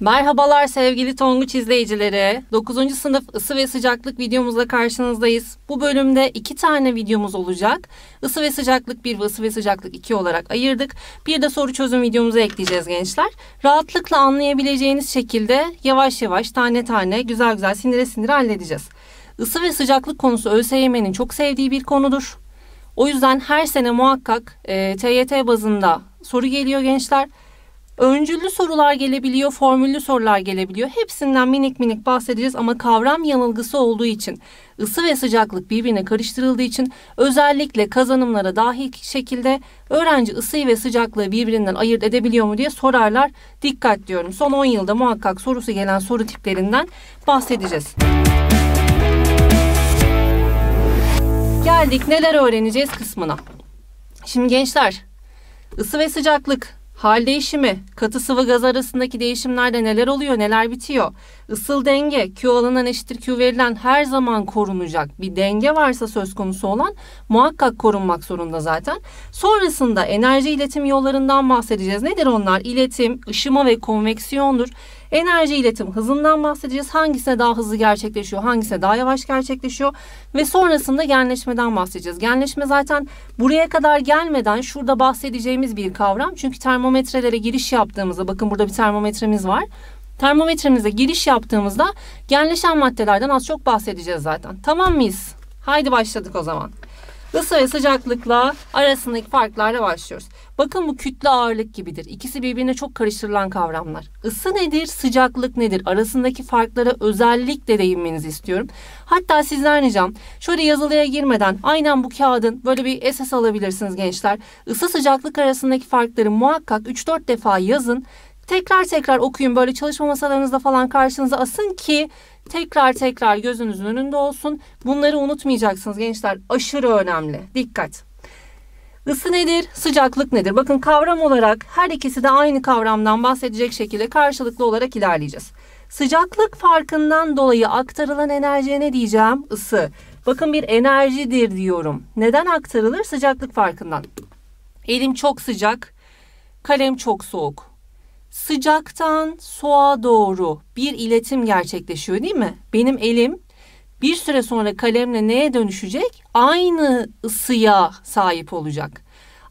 Merhabalar sevgili Tonguç izleyicileri. 9. sınıf ısı ve sıcaklık videomuzla karşınızdayız. Bu bölümde iki tane videomuz olacak. Isı ve sıcaklık 1 ve ısı ve sıcaklık 2 olarak ayırdık. Bir de soru çözüm videomuzu ekleyeceğiz gençler. Rahatlıkla anlayabileceğiniz şekilde yavaş yavaş tane tane güzel güzel sinire sinire halledeceğiz. Isı ve sıcaklık konusu ÖSYM'nin çok sevdiği bir konudur. O yüzden her sene muhakkak e, TYT bazında soru geliyor gençler. Öncüllü sorular gelebiliyor, formüllü sorular gelebiliyor. Hepsinden minik minik bahsedeceğiz ama kavram yanılgısı olduğu için, ısı ve sıcaklık birbirine karıştırıldığı için özellikle kazanımlara dahil şekilde öğrenci ısıyı ve sıcaklığı birbirinden ayırt edebiliyor mu diye sorarlar. Dikkat diyorum. Son 10 yılda muhakkak sorusu gelen soru tiplerinden bahsedeceğiz. Geldik neler öğreneceğiz kısmına. Şimdi gençler, ısı ve sıcaklık Hal değişimi, katı sıvı gaz arasındaki değişimlerde neler oluyor, neler bitiyor? Isıl denge, Q alınan eşittir Q verilen her zaman korunacak. Bir denge varsa söz konusu olan muhakkak korunmak zorunda zaten. Sonrasında enerji iletim yollarından bahsedeceğiz. Nedir onlar? İletim, ışıma ve konveksiyondur. Enerji iletim hızından bahsedeceğiz. Hangisine daha hızlı gerçekleşiyor, hangisine daha yavaş gerçekleşiyor ve sonrasında genleşmeden bahsedeceğiz. Genleşme zaten buraya kadar gelmeden şurada bahsedeceğimiz bir kavram. Çünkü termometrelere giriş yaptığımızda bakın burada bir termometremiz var. Termometremize giriş yaptığımızda genleşen maddelerden az çok bahsedeceğiz zaten. Tamam mıyız? Haydi başladık o zaman. Isı ve sıcaklıkla arasındaki farklarla başlıyoruz. Bakın bu kütle ağırlık gibidir. İkisi birbirine çok karıştırılan kavramlar. Isı nedir, sıcaklık nedir? Arasındaki farklara özellikle değinmenizi istiyorum. Hatta sizden ricam şöyle yazılıya girmeden aynen bu kağıdın böyle bir esas alabilirsiniz gençler. Isı sıcaklık arasındaki farkları muhakkak 3-4 defa yazın. Tekrar tekrar okuyun böyle çalışma masalarınızda falan karşınıza asın ki tekrar tekrar gözünüzün önünde olsun. Bunları unutmayacaksınız gençler. Aşırı önemli. Dikkat. Isı nedir? Sıcaklık nedir? Bakın kavram olarak her ikisi de aynı kavramdan bahsedecek şekilde karşılıklı olarak ilerleyeceğiz. Sıcaklık farkından dolayı aktarılan enerjiye ne diyeceğim? Isı. Bakın bir enerjidir diyorum. Neden aktarılır? Sıcaklık farkından. Elim çok sıcak, kalem çok soğuk sıcaktan soğuğa doğru bir iletim gerçekleşiyor değil mi? Benim elim bir süre sonra kalemle neye dönüşecek? Aynı ısıya sahip olacak.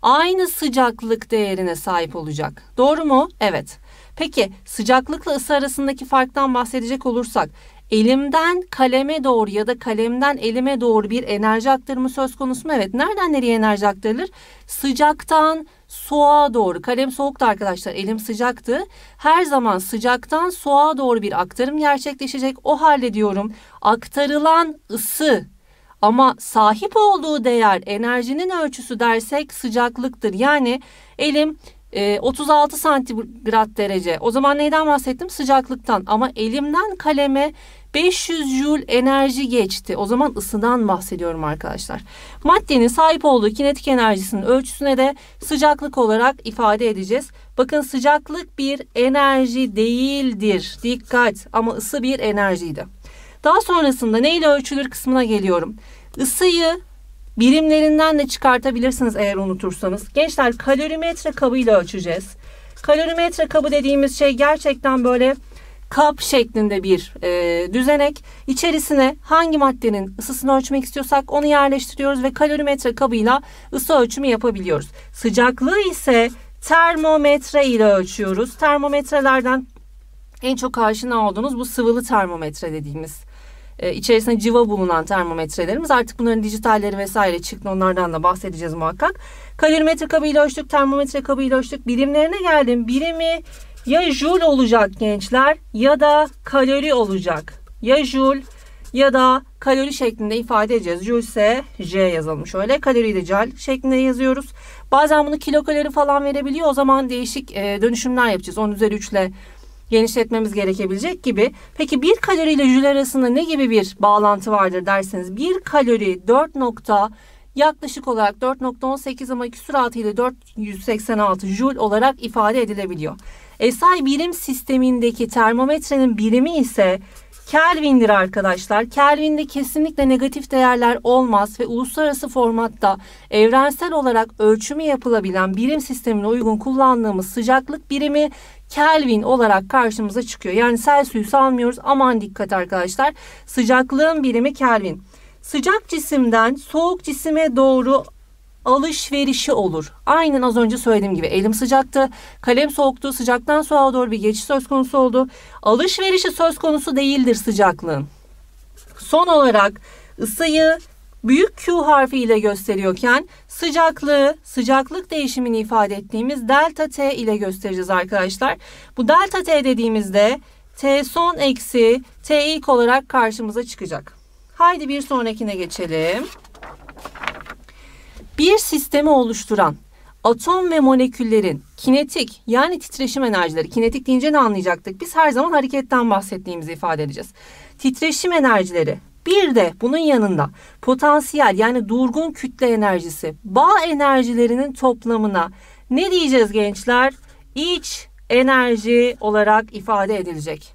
Aynı sıcaklık değerine sahip olacak. Doğru mu? Evet. Peki sıcaklıkla ısı arasındaki farktan bahsedecek olursak elimden kaleme doğru ya da kalemden elime doğru bir enerji aktarımı söz konusu mu? Evet. Nereden nereye enerji aktarılır? Sıcaktan soğuğa doğru. Kalem soğuktu arkadaşlar. Elim sıcaktı. Her zaman sıcaktan soğuğa doğru bir aktarım gerçekleşecek. O halde diyorum aktarılan ısı ama sahip olduğu değer enerjinin ölçüsü dersek sıcaklıktır. Yani elim 36 e, santigrat derece. O zaman neyden bahsettim? Sıcaklıktan. Ama elimden kaleme 500 Joule enerji geçti. O zaman ısıdan bahsediyorum arkadaşlar. Maddenin sahip olduğu kinetik enerjisinin ölçüsüne de sıcaklık olarak ifade edeceğiz. Bakın sıcaklık bir enerji değildir. Dikkat ama ısı bir enerjiydi. Daha sonrasında neyle ölçülür kısmına geliyorum. Isıyı birimlerinden de çıkartabilirsiniz eğer unutursanız. Gençler kalorimetre kabıyla ölçeceğiz. Kalorimetre kabı dediğimiz şey gerçekten böyle kap şeklinde bir e, düzenek. İçerisine hangi maddenin ısısını ölçmek istiyorsak onu yerleştiriyoruz ve kalorimetre kabıyla ısı ölçümü yapabiliyoruz. Sıcaklığı ise termometre ile ölçüyoruz. Termometrelerden en çok aşina olduğunuz bu sıvılı termometre dediğimiz e, içerisinde civa bulunan termometrelerimiz. Artık bunların dijitalleri vesaire çıktı. Onlardan da bahsedeceğiz muhakkak. Kalorimetre kabıyla ölçtük, termometre kabıyla ölçtük. Birimlerine geldim. Birimi ya joule olacak gençler ya da kalori olacak. Ya joule ya da kalori şeklinde ifade edeceğiz. Joule ise J yazalım şöyle. Kalori de cal şeklinde yazıyoruz. Bazen bunu kilokalori falan verebiliyor. O zaman değişik e, dönüşümler yapacağız. 10 üzeri 3 ile genişletmemiz gerekebilecek gibi. Peki bir kalori ile jül arasında ne gibi bir bağlantı vardır derseniz bir kalori 4 nokta yaklaşık olarak 4.18 ama küsuratı ile 486 jül olarak ifade edilebiliyor. SI birim sistemindeki termometrenin birimi ise Kelvin'dir arkadaşlar. Kelvin'de kesinlikle negatif değerler olmaz ve uluslararası formatta evrensel olarak ölçümü yapılabilen birim sistemine uygun kullandığımız sıcaklık birimi Kelvin olarak karşımıza çıkıyor. Yani Celsius almıyoruz. Aman dikkat arkadaşlar. Sıcaklığın birimi Kelvin. Sıcak cisimden soğuk cisime doğru alışverişi olur. Aynen az önce söylediğim gibi elim sıcaktı, kalem soğuktu, sıcaktan soğuğa doğru bir geçiş söz konusu oldu. Alışverişi söz konusu değildir sıcaklığın. Son olarak ısıyı büyük Q harfi ile gösteriyorken sıcaklığı, sıcaklık değişimini ifade ettiğimiz delta T ile göstereceğiz arkadaşlar. Bu delta T dediğimizde T son eksi T ilk olarak karşımıza çıkacak. Haydi bir sonrakine geçelim. Bir sistemi oluşturan atom ve moleküllerin kinetik yani titreşim enerjileri, kinetik deyince ne anlayacaktık? Biz her zaman hareketten bahsettiğimizi ifade edeceğiz. Titreşim enerjileri bir de bunun yanında potansiyel yani durgun kütle enerjisi, bağ enerjilerinin toplamına ne diyeceğiz gençler? İç enerji olarak ifade edilecek.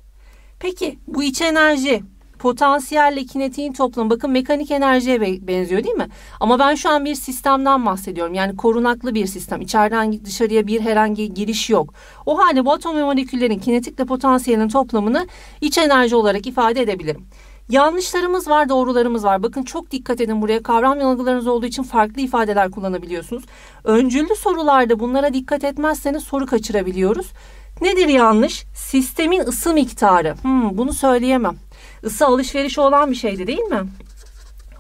Peki bu iç enerji potansiyelle kinetiğin toplamı bakın mekanik enerjiye benziyor değil mi? Ama ben şu an bir sistemden bahsediyorum. Yani korunaklı bir sistem. İçeriden dışarıya bir herhangi giriş yok. O halde bu atom ve moleküllerin kinetikle potansiyelin toplamını iç enerji olarak ifade edebilirim. Yanlışlarımız var, doğrularımız var. Bakın çok dikkat edin buraya. Kavram yanılgılarınız olduğu için farklı ifadeler kullanabiliyorsunuz. Öncüllü sorularda bunlara dikkat etmezseniz soru kaçırabiliyoruz. Nedir yanlış? Sistemin ısı miktarı. Hmm, bunu söyleyemem. Isı alışverişi olan bir şeydi değil mi?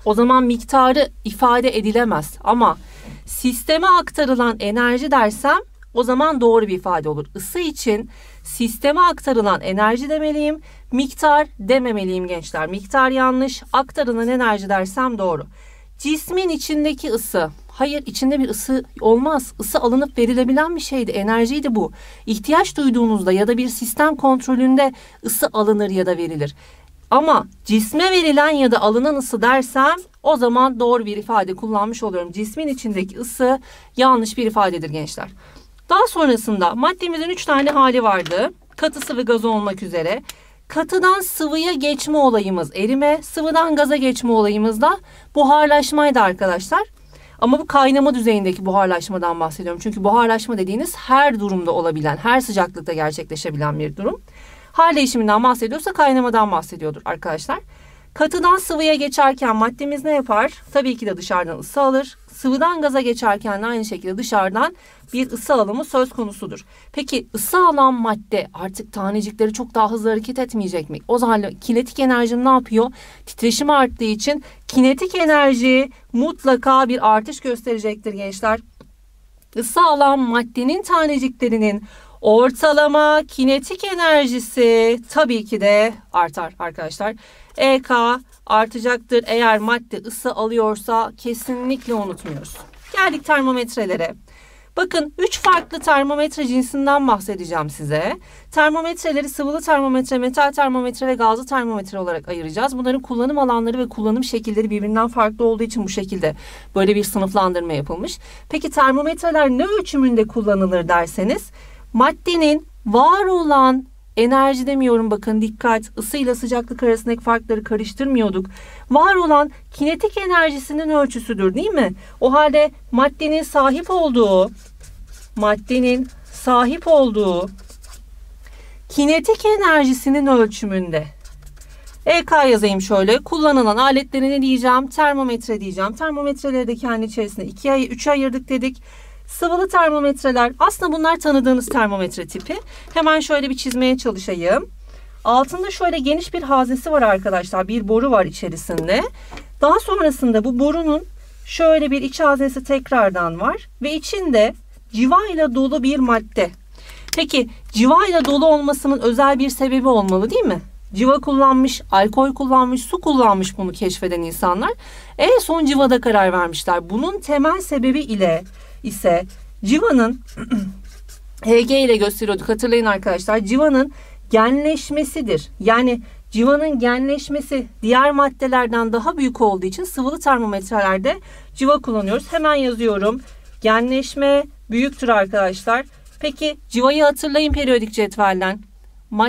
O zaman miktarı ifade edilemez ama sisteme aktarılan enerji dersem o zaman doğru bir ifade olur. Isı için sisteme aktarılan enerji demeliyim, miktar dememeliyim gençler. Miktar yanlış, aktarılan enerji dersem doğru. Cismin içindeki ısı. Hayır içinde bir ısı olmaz. Isı alınıp verilebilen bir şeydi. Enerjiydi bu. İhtiyaç duyduğunuzda ya da bir sistem kontrolünde ısı alınır ya da verilir. Ama cisme verilen ya da alınan ısı dersem o zaman doğru bir ifade kullanmış oluyorum. Cismin içindeki ısı yanlış bir ifadedir gençler. Daha sonrasında maddemizin üç tane hali vardı. Katı sıvı gaz olmak üzere. Katıdan sıvıya geçme olayımız erime, sıvıdan gaza geçme olayımız da buharlaşmaydı arkadaşlar. Ama bu kaynama düzeyindeki buharlaşmadan bahsediyorum. Çünkü buharlaşma dediğiniz her durumda olabilen, her sıcaklıkta gerçekleşebilen bir durum. Hal değişiminden bahsediyorsa kaynamadan bahsediyordur arkadaşlar. Katıdan sıvıya geçerken maddemiz ne yapar? Tabii ki de dışarıdan ısı alır. Sıvıdan gaza geçerken de aynı şekilde dışarıdan bir ısı alımı söz konusudur. Peki ısı alan madde artık tanecikleri çok daha hızlı hareket etmeyecek mi? O zaman kinetik enerji ne yapıyor? Titreşim arttığı için kinetik enerji mutlaka bir artış gösterecektir gençler. Isı alan maddenin taneciklerinin ortalama kinetik enerjisi tabii ki de artar arkadaşlar. EK artacaktır eğer madde ısı alıyorsa kesinlikle unutmuyoruz. Geldik termometrelere. Bakın 3 farklı termometre cinsinden bahsedeceğim size. Termometreleri sıvılı termometre, metal termometre ve gazlı termometre olarak ayıracağız. Bunların kullanım alanları ve kullanım şekilleri birbirinden farklı olduğu için bu şekilde böyle bir sınıflandırma yapılmış. Peki termometreler ne ölçümünde kullanılır derseniz maddenin var olan enerji demiyorum bakın dikkat ısıyla sıcaklık arasındaki farkları karıştırmıyorduk. Var olan kinetik enerjisinin ölçüsüdür değil mi? O halde maddenin sahip olduğu maddenin sahip olduğu kinetik enerjisinin ölçümünde EK yazayım şöyle. Kullanılan aletleri ne diyeceğim? Termometre diyeceğim. Termometreleri de kendi içerisinde 2'ye 3'e ayırdık dedik. Sıvılı termometreler aslında bunlar tanıdığınız termometre tipi. Hemen şöyle bir çizmeye çalışayım. Altında şöyle geniş bir haznesi var arkadaşlar. Bir boru var içerisinde. Daha sonrasında bu borunun şöyle bir iç haznesi tekrardan var. Ve içinde civa ile dolu bir madde. Peki civa ile dolu olmasının özel bir sebebi olmalı değil mi? Civa kullanmış, alkol kullanmış, su kullanmış bunu keşfeden insanlar. En son civada karar vermişler. Bunun temel sebebi ile ise civanın HG ile gösteriyorduk hatırlayın arkadaşlar. Civanın genleşmesidir. Yani civanın genleşmesi diğer maddelerden daha büyük olduğu için sıvılı termometrelerde civa kullanıyoruz. Hemen yazıyorum. Genleşme büyüktür arkadaşlar. Peki civayı hatırlayın periyodik cetvelden.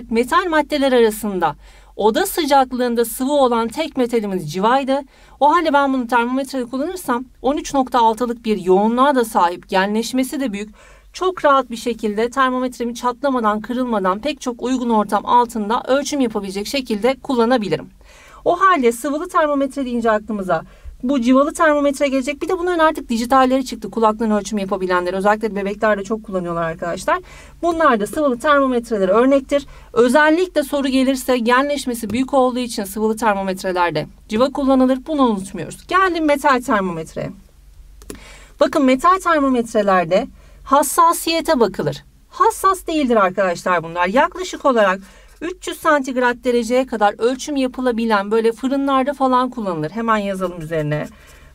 Metal maddeler arasında Oda sıcaklığında sıvı olan tek metalimiz civaydı. O halde ben bunu termometrede kullanırsam 13.6'lık bir yoğunluğa da sahip, genleşmesi de büyük, çok rahat bir şekilde termometremi çatlamadan, kırılmadan pek çok uygun ortam altında ölçüm yapabilecek şekilde kullanabilirim. O halde sıvılı termometre deyince aklımıza bu civalı termometre gelecek. Bir de bunların artık dijitalleri çıktı. Kulaktan ölçüm yapabilenler. Özellikle bebeklerde çok kullanıyorlar arkadaşlar. Bunlar da sıvılı termometreleri örnektir. Özellikle soru gelirse genleşmesi büyük olduğu için sıvılı termometrelerde civa kullanılır. Bunu unutmuyoruz. Geldim metal termometreye. Bakın metal termometrelerde hassasiyete bakılır. Hassas değildir arkadaşlar bunlar. Yaklaşık olarak 300 santigrat dereceye kadar ölçüm yapılabilen böyle fırınlarda falan kullanılır. Hemen yazalım üzerine.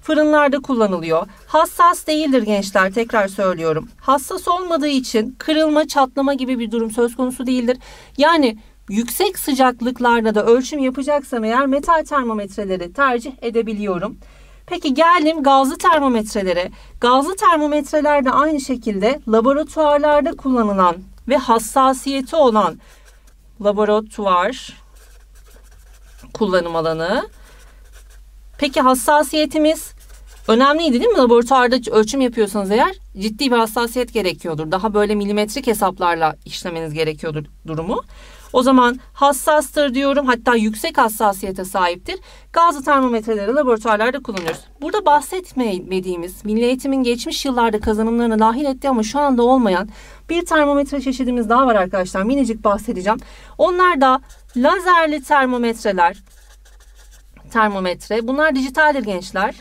Fırınlarda kullanılıyor. Hassas değildir gençler tekrar söylüyorum. Hassas olmadığı için kırılma, çatlama gibi bir durum söz konusu değildir. Yani yüksek sıcaklıklarda da ölçüm yapacaksam eğer metal termometreleri tercih edebiliyorum. Peki geldim gazlı termometrelere. Gazlı termometreler de aynı şekilde laboratuvarlarda kullanılan ve hassasiyeti olan laboratuvar kullanım alanı. Peki hassasiyetimiz önemliydi değil mi? Laboratuvarda ölçüm yapıyorsanız eğer ciddi bir hassasiyet gerekiyordur. Daha böyle milimetrik hesaplarla işlemeniz gerekiyordur durumu. O zaman hassastır diyorum. Hatta yüksek hassasiyete sahiptir. Gazlı termometreleri laboratuvarlarda kullanıyoruz. Burada bahsetmediğimiz milli eğitimin geçmiş yıllarda kazanımlarına dahil ettiği ama şu anda olmayan bir termometre çeşidimiz daha var arkadaşlar. Minicik bahsedeceğim. Onlar da lazerli termometreler. Termometre. Bunlar dijitaldir gençler.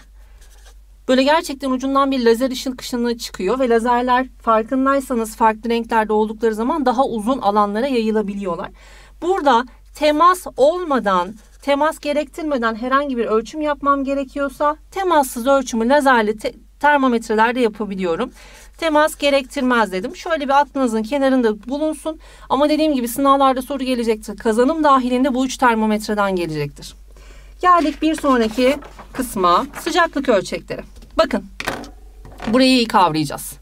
Böyle gerçekten ucundan bir lazer ışın ışını çıkıyor ve lazerler farkındaysanız farklı renklerde oldukları zaman daha uzun alanlara yayılabiliyorlar. Burada temas olmadan, temas gerektirmeden herhangi bir ölçüm yapmam gerekiyorsa temassız ölçümü lazerli te- termometrelerde yapabiliyorum. Temas gerektirmez dedim. Şöyle bir aklınızın kenarında bulunsun. Ama dediğim gibi sınavlarda soru gelecektir. Kazanım dahilinde bu üç termometreden gelecektir. Geldik bir sonraki kısma sıcaklık ölçekleri. Bakın burayı iyi kavrayacağız.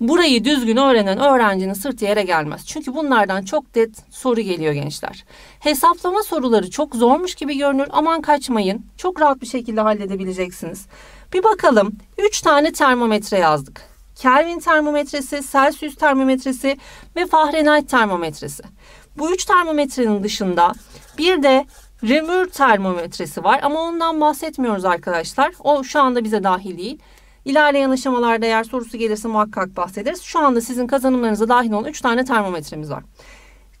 Burayı düzgün öğrenen öğrencinin sırtı yere gelmez. Çünkü bunlardan çok net soru geliyor gençler. Hesaplama soruları çok zormuş gibi görünür. Aman kaçmayın. Çok rahat bir şekilde halledebileceksiniz. Bir bakalım. 3 tane termometre yazdık. Kelvin termometresi, Celsius termometresi ve Fahrenheit termometresi. Bu üç termometrenin dışında bir de Remür termometresi var ama ondan bahsetmiyoruz arkadaşlar. O şu anda bize dahil değil. İlerleyen aşamalarda eğer sorusu gelirse muhakkak bahsederiz. Şu anda sizin kazanımlarınıza dahil olan 3 tane termometremiz var.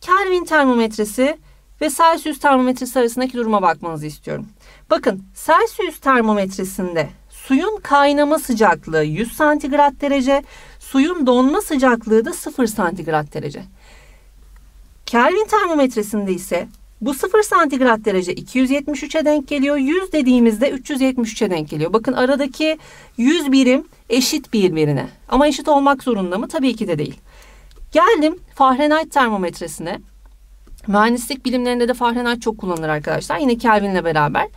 Kelvin termometresi ve Celsius termometresi arasındaki duruma bakmanızı istiyorum. Bakın Celsius termometresinde suyun kaynama sıcaklığı 100 santigrat derece, suyun donma sıcaklığı da 0 santigrat derece. Kelvin termometresinde ise bu 0 santigrat derece 273'e denk geliyor. 100 dediğimizde 373'e denk geliyor. Bakın aradaki 100 birim eşit birbirine. Ama eşit olmak zorunda mı? Tabii ki de değil. Geldim Fahrenheit termometresine. Mühendislik bilimlerinde de Fahrenheit çok kullanılır arkadaşlar. Yine Kelvin'le beraber.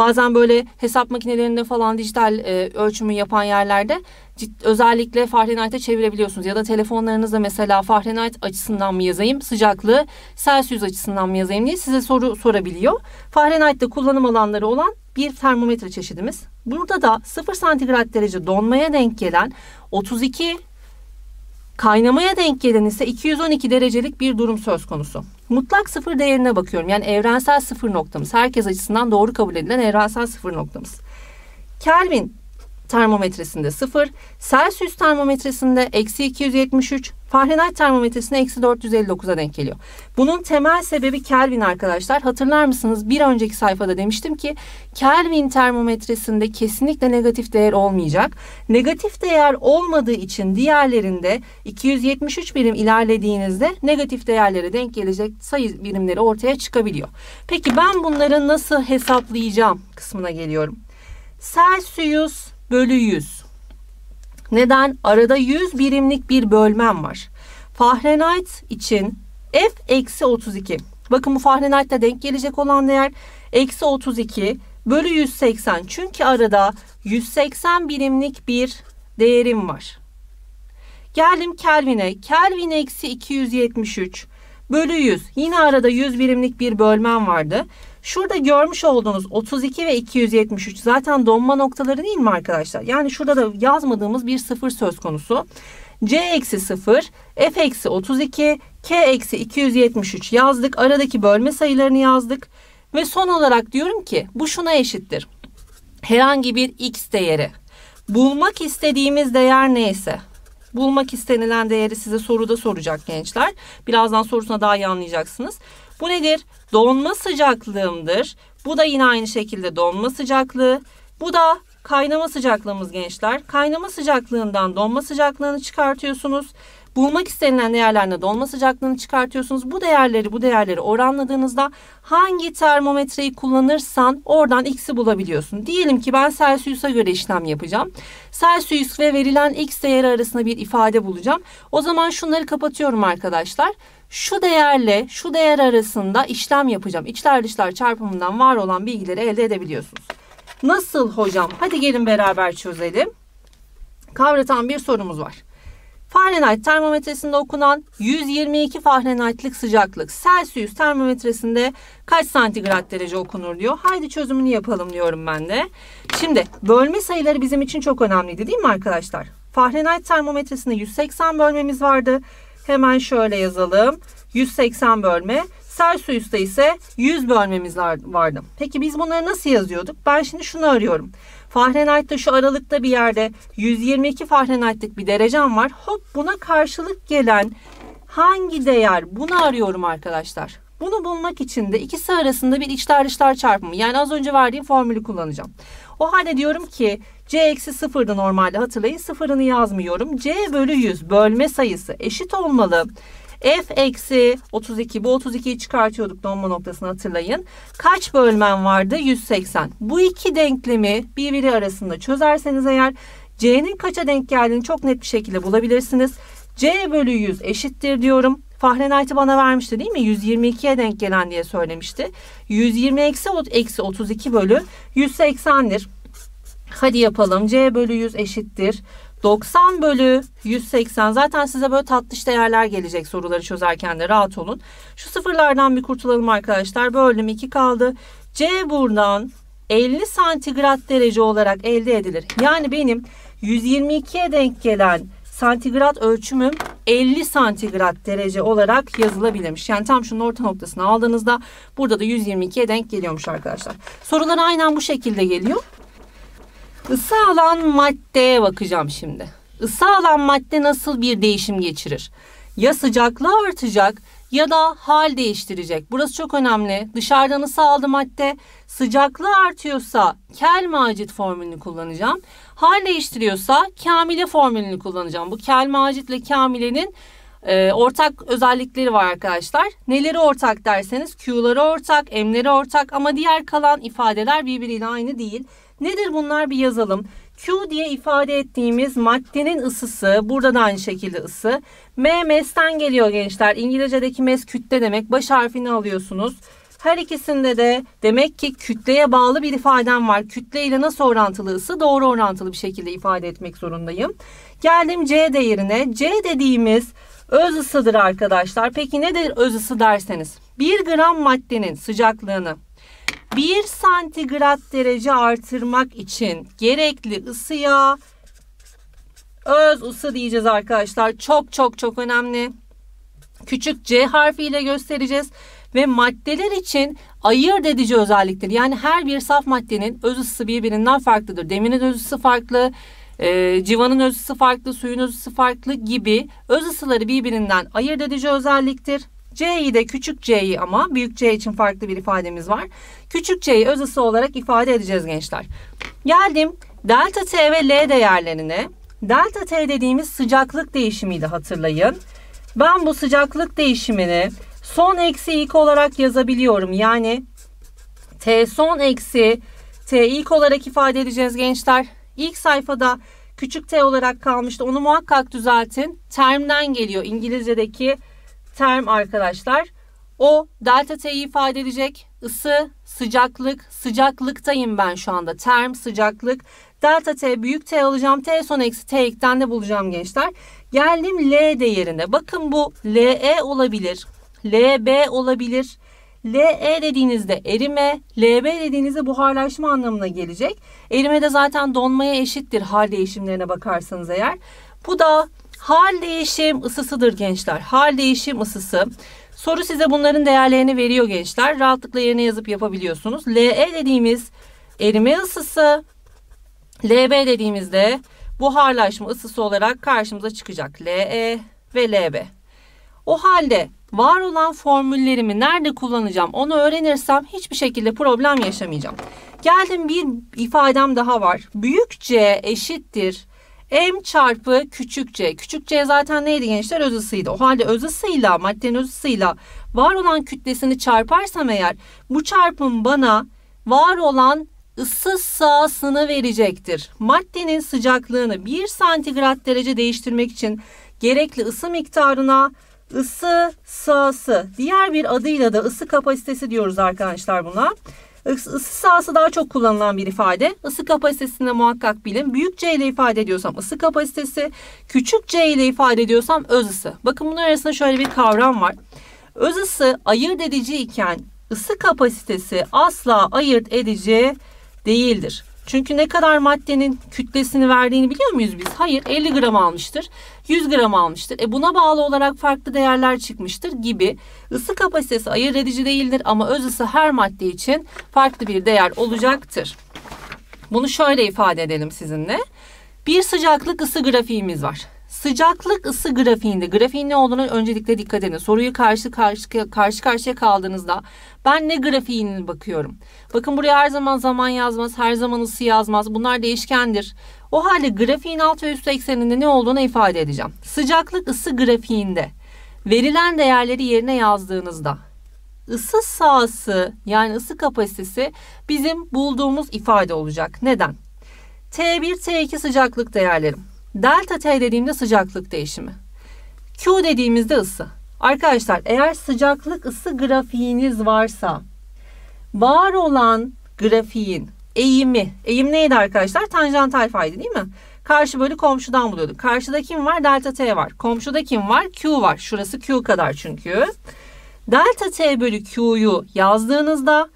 Bazen böyle hesap makinelerinde falan dijital e, ölçümü yapan yerlerde cid, özellikle Fahrenheit'e çevirebiliyorsunuz. Ya da telefonlarınızda mesela Fahrenheit açısından mı yazayım, sıcaklığı Celsius açısından mı yazayım diye size soru sorabiliyor. Fahrenheit'te kullanım alanları olan bir termometre çeşidimiz. Burada da 0 santigrat derece donmaya denk gelen 32 Kaynamaya denk gelen ise 212 derecelik bir durum söz konusu. Mutlak sıfır değerine bakıyorum. Yani evrensel sıfır noktamız. Herkes açısından doğru kabul edilen evrensel sıfır noktamız. Kelvin termometresinde 0, Celsius termometresinde eksi 273, Fahrenheit termometresinde eksi 459'a denk geliyor. Bunun temel sebebi Kelvin arkadaşlar. Hatırlar mısınız? Bir önceki sayfada demiştim ki Kelvin termometresinde kesinlikle negatif değer olmayacak. Negatif değer olmadığı için diğerlerinde 273 birim ilerlediğinizde negatif değerlere denk gelecek sayı birimleri ortaya çıkabiliyor. Peki ben bunları nasıl hesaplayacağım kısmına geliyorum. Celsius bölü 100. Neden? Arada 100 birimlik bir bölmem var. Fahrenheit için F eksi 32. Bakın bu Fahrenheit'te denk gelecek olan değer eksi 32 bölü 180. Çünkü arada 180 birimlik bir değerim var. Geldim Kelvin'e. Kelvin eksi 273 bölü 100. Yine arada 100 birimlik bir bölmem vardı. Şurada görmüş olduğunuz 32 ve 273 zaten donma noktaları değil mi arkadaşlar? Yani şurada da yazmadığımız bir sıfır söz konusu. C eksi 0, F eksi 32, K eksi 273 yazdık. Aradaki bölme sayılarını yazdık. Ve son olarak diyorum ki bu şuna eşittir. Herhangi bir x değeri. Bulmak istediğimiz değer neyse bulmak istenilen değeri size soruda soracak gençler. Birazdan sorusuna daha iyi anlayacaksınız. Bu nedir? Donma sıcaklığımdır. Bu da yine aynı şekilde donma sıcaklığı. Bu da kaynama sıcaklığımız gençler. Kaynama sıcaklığından donma sıcaklığını çıkartıyorsunuz. Bulmak istenilen değerlerle dolma sıcaklığını çıkartıyorsunuz. Bu değerleri bu değerleri oranladığınızda hangi termometreyi kullanırsan oradan x'i bulabiliyorsun. Diyelim ki ben Celsius'a göre işlem yapacağım. Celsius ve verilen x değeri arasında bir ifade bulacağım. O zaman şunları kapatıyorum arkadaşlar. Şu değerle şu değer arasında işlem yapacağım. İçler dışlar çarpımından var olan bilgileri elde edebiliyorsunuz. Nasıl hocam? Hadi gelin beraber çözelim. Kavratan bir sorumuz var. Fahrenheit termometresinde okunan 122 Fahrenheit'lik sıcaklık. Celsius termometresinde kaç santigrat derece okunur diyor. Haydi çözümünü yapalım diyorum ben de. Şimdi bölme sayıları bizim için çok önemliydi değil mi arkadaşlar? Fahrenheit termometresinde 180 bölmemiz vardı. Hemen şöyle yazalım. 180 bölme. Celsius'ta ise 100 bölmemiz vardı. Peki biz bunları nasıl yazıyorduk? Ben şimdi şunu arıyorum. Fahrenheit'te şu aralıkta bir yerde 122 Fahrenheit'lik bir derecem var. Hop buna karşılık gelen hangi değer bunu arıyorum arkadaşlar. Bunu bulmak için de ikisi arasında bir içler dışlar çarpımı yani az önce verdiğim formülü kullanacağım. O halde diyorum ki c eksi sıfırdı normalde hatırlayın sıfırını yazmıyorum. c bölü 100 bölme sayısı eşit olmalı f eksi 32 bu 32'yi çıkartıyorduk donma noktasını hatırlayın. Kaç bölmen vardı? 180. Bu iki denklemi birbiri arasında çözerseniz eğer c'nin kaça denk geldiğini çok net bir şekilde bulabilirsiniz. c bölü 100 eşittir diyorum. Fahrenheit'i bana vermişti değil mi? 122'ye denk gelen diye söylemişti. 120 eksi, eksi 32 bölü 180'dir. Hadi yapalım. C bölü 100 eşittir. 90 bölü 180 zaten size böyle tatlış değerler gelecek soruları çözerken de rahat olun. Şu sıfırlardan bir kurtulalım arkadaşlar. Böldüm 2 kaldı. C buradan 50 santigrat derece olarak elde edilir. Yani benim 122'ye denk gelen santigrat ölçümüm 50 santigrat derece olarak yazılabilirmiş. Yani tam şunun orta noktasını aldığınızda burada da 122'ye denk geliyormuş arkadaşlar. Sorular aynen bu şekilde geliyor. Isı alan maddeye bakacağım şimdi. Isı alan madde nasıl bir değişim geçirir? Ya sıcaklığı artacak ya da hal değiştirecek. Burası çok önemli. Dışarıdan ısı aldı madde. Sıcaklığı artıyorsa Kel-Macit formülünü kullanacağım. Hal değiştiriyorsa Kamile formülünü kullanacağım. Bu Kel-Macit ile Kamile'nin e, ortak özellikleri var arkadaşlar. Neleri ortak derseniz Q'ları ortak, M'leri ortak ama diğer kalan ifadeler birbiriyle aynı değil. Nedir bunlar bir yazalım. Q diye ifade ettiğimiz maddenin ısısı, burada da aynı şekilde ısı. M mes'ten geliyor gençler. İngilizce'deki mes kütle demek. Baş harfini alıyorsunuz. Her ikisinde de demek ki kütleye bağlı bir ifadem var. Kütle ile nasıl orantılı ısı doğru orantılı bir şekilde ifade etmek zorundayım. Geldim C değerine. C dediğimiz öz ısıdır arkadaşlar. Peki nedir öz ısı derseniz? 1 gram maddenin sıcaklığını 1 santigrat derece artırmak için gerekli ısıya öz ısı diyeceğiz arkadaşlar. Çok çok çok önemli. Küçük C harfiyle göstereceğiz ve maddeler için ayırt edici özelliktir. Yani her bir saf maddenin öz ısısı birbirinden farklıdır. Demirin öz ısısı farklı, e, civanın öz ısısı farklı, suyun öz ısısı farklı gibi öz ısıları birbirinden ayırt edici özelliktir. C'yi de küçük C'yi ama büyük C için farklı bir ifademiz var. Küçük C'yi öz olarak ifade edeceğiz gençler. Geldim delta T ve L değerlerine. Delta T dediğimiz sıcaklık değişimiydi hatırlayın. Ben bu sıcaklık değişimini son eksi ilk olarak yazabiliyorum. Yani T son eksi T ilk olarak ifade edeceğiz gençler. İlk sayfada küçük T olarak kalmıştı. Onu muhakkak düzeltin. Termden geliyor İngilizce'deki term arkadaşlar. O delta T'yi ifade edecek. Isı, sıcaklık, sıcaklıktayım ben şu anda. Term, sıcaklık. Delta T büyük T alacağım. T son eksi T ilkten de bulacağım gençler. Geldim L değerine. Bakın bu LE olabilir. LB olabilir. LE dediğinizde erime, LB dediğinizde buharlaşma anlamına gelecek. Erime de zaten donmaya eşittir hal değişimlerine bakarsanız eğer. Bu da Hal değişim ısısıdır gençler. Hal değişim ısısı. Soru size bunların değerlerini veriyor gençler. Rahatlıkla yerine yazıp yapabiliyorsunuz. LE dediğimiz erime ısısı. LB dediğimizde buharlaşma ısısı olarak karşımıza çıkacak. LE ve LB. O halde var olan formüllerimi nerede kullanacağım onu öğrenirsem hiçbir şekilde problem yaşamayacağım. Geldim bir ifadem daha var. Büyük C eşittir M çarpı küçük c. Küçük c zaten neydi gençler? Öz ısıydı. O halde öz ısıyla, maddenin öz ısıyla var olan kütlesini çarparsam eğer bu çarpım bana var olan ısı sahasını verecektir. Maddenin sıcaklığını 1 santigrat derece değiştirmek için gerekli ısı miktarına ısı sahası, diğer bir adıyla da ısı kapasitesi diyoruz arkadaşlar buna. Isı sahası daha çok kullanılan bir ifade. Isı kapasitesinde muhakkak bilin. Büyük C ile ifade ediyorsam ısı kapasitesi, küçük C ile ifade ediyorsam öz ısı. Bakın bunun arasında şöyle bir kavram var. Öz ısı ayırt edici iken ısı kapasitesi asla ayırt edici değildir. Çünkü ne kadar maddenin kütlesini verdiğini biliyor muyuz biz? Hayır 50 gram almıştır. 100 gram almıştır. E buna bağlı olarak farklı değerler çıkmıştır gibi. Isı kapasitesi ayırt edici değildir ama öz ısı her madde için farklı bir değer olacaktır. Bunu şöyle ifade edelim sizinle. Bir sıcaklık ısı grafiğimiz var. Sıcaklık ısı grafiğinde grafiğin ne olduğunu öncelikle dikkat edin. Soruyu karşı karşı karşı karşıya kaldığınızda ben ne grafiğine bakıyorum. Bakın buraya her zaman zaman yazmaz, her zaman ısı yazmaz. Bunlar değişkendir. O halde grafiğin alt ve üst ekseninde ne olduğunu ifade edeceğim. Sıcaklık ısı grafiğinde verilen değerleri yerine yazdığınızda ısı sahası yani ısı kapasitesi bizim bulduğumuz ifade olacak. Neden? T1, T2 sıcaklık değerlerim. Delta T dediğimde sıcaklık değişimi. Q dediğimizde ısı. Arkadaşlar eğer sıcaklık ısı grafiğiniz varsa var olan grafiğin eğimi, eğim neydi arkadaşlar? Tanjant alfaydı değil mi? Karşı bölü komşudan buluyorduk. Karşıda kim var? Delta T var. Komşuda kim var? Q var. Şurası Q kadar çünkü. Delta T bölü Q'yu yazdığınızda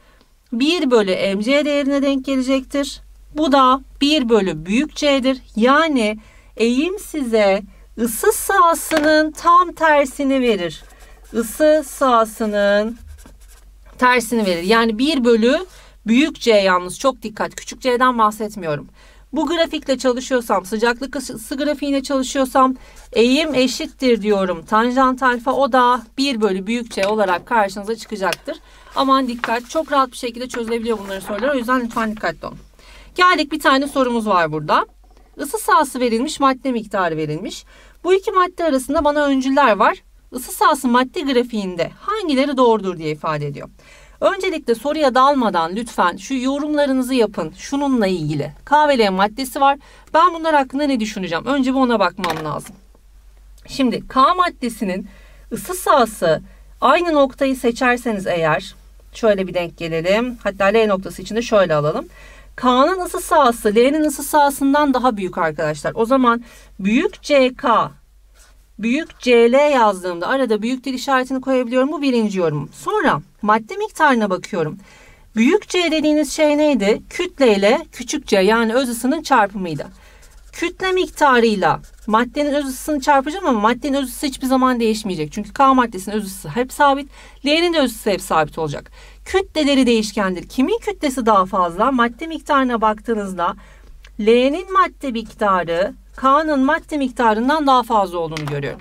1 bölü mc değerine denk gelecektir. Bu da 1 bölü büyük C'dir. Yani eğim size ısı sahasının tam tersini verir. Isı sahasının tersini verir. Yani 1 bölü büyük C yalnız çok dikkat. Küçük C'den bahsetmiyorum. Bu grafikle çalışıyorsam, sıcaklık ısı grafiğine çalışıyorsam eğim eşittir diyorum. Tanjant alfa o da 1 bölü büyük C olarak karşınıza çıkacaktır. Aman dikkat çok rahat bir şekilde çözülebiliyor bunları sorular. O yüzden lütfen dikkatli olun. Geldik bir tane sorumuz var burada. Isı sahası verilmiş, madde miktarı verilmiş. Bu iki madde arasında bana öncüller var. Isı sahası madde grafiğinde hangileri doğrudur diye ifade ediyor. Öncelikle soruya dalmadan lütfen şu yorumlarınızı yapın. Şununla ilgili. Kahveleyen maddesi var. Ben bunlar hakkında ne düşüneceğim? Önce bir ona bakmam lazım. Şimdi K maddesinin ısı sahası aynı noktayı seçerseniz eğer şöyle bir denk gelelim. Hatta L noktası içinde şöyle alalım. K'nın ısı sahası L'nin ısı sahasından daha büyük arkadaşlar. O zaman büyük CK büyük CL yazdığımda arada büyük dil işaretini koyabiliyorum. Bu birinci yorumum. Sonra madde miktarına bakıyorum. Büyük C dediğiniz şey neydi? Kütle ile küçük C yani öz ısının çarpımıydı. Kütle miktarıyla maddenin öz ısısını çarpacağım ama maddenin öz ısısı hiçbir zaman değişmeyecek. Çünkü K maddesinin öz ısısı hep sabit. L'nin de öz ısısı hep sabit olacak. Kütleleri değişkendir. Kimin kütlesi daha fazla? Madde miktarına baktığınızda L'nin madde miktarı K'nın madde miktarından daha fazla olduğunu görüyorum.